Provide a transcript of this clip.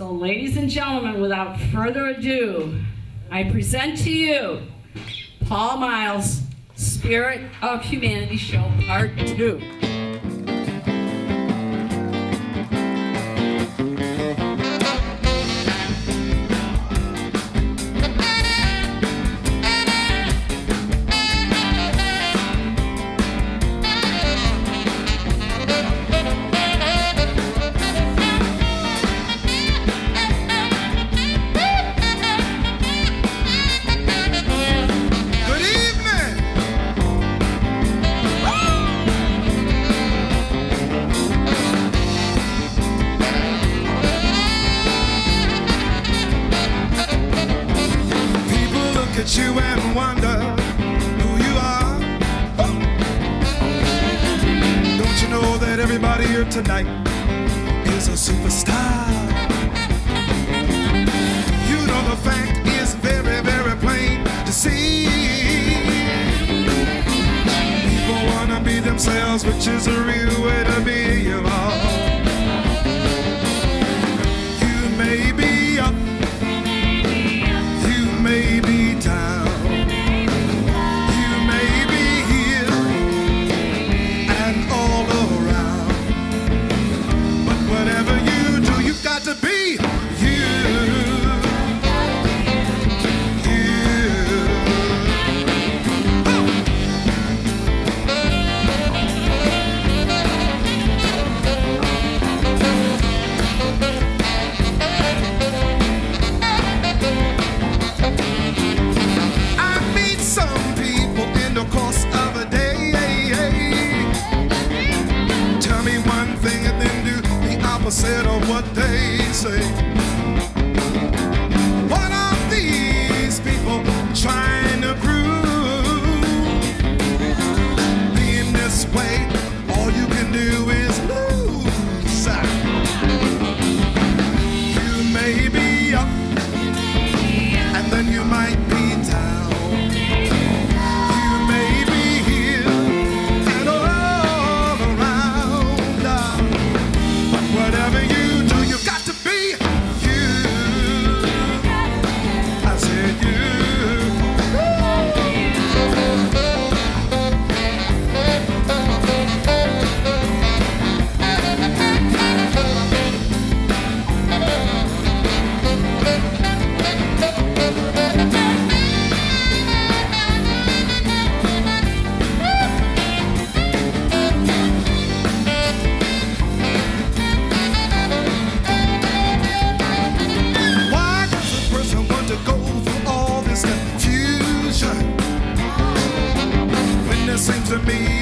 So ladies and gentlemen, without further ado, I present to you Paul Miles, Spirit of Humanity Show Part 2. Everybody here tonight is a superstar. You know the fact is very, very plain to see. People wanna be themselves, which is a real way to be. they say. to me.